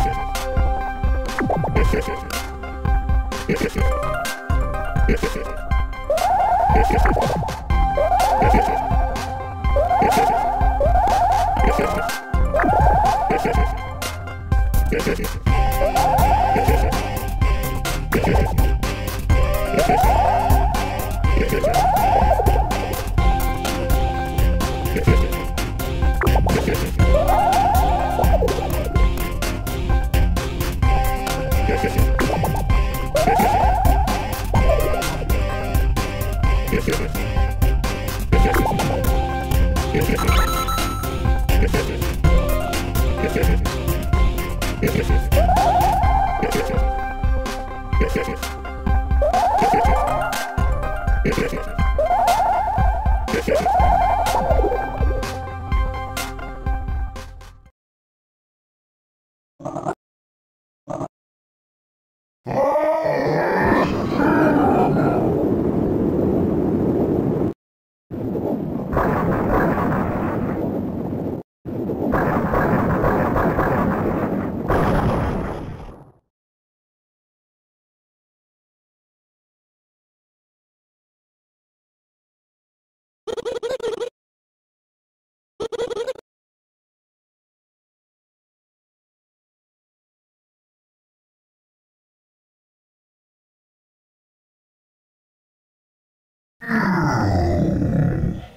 Yeah. Yes, yes, yes. Oh.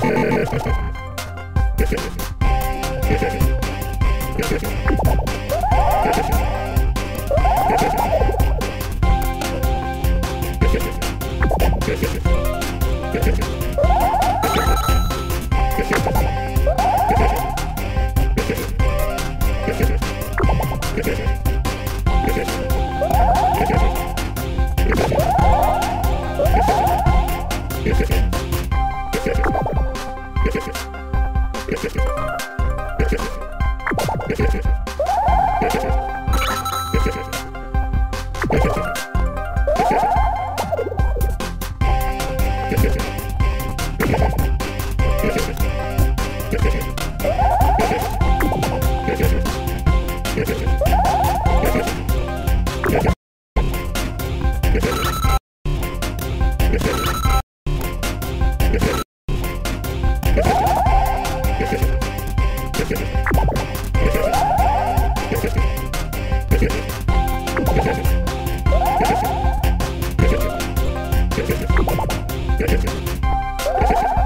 Thank Thank you.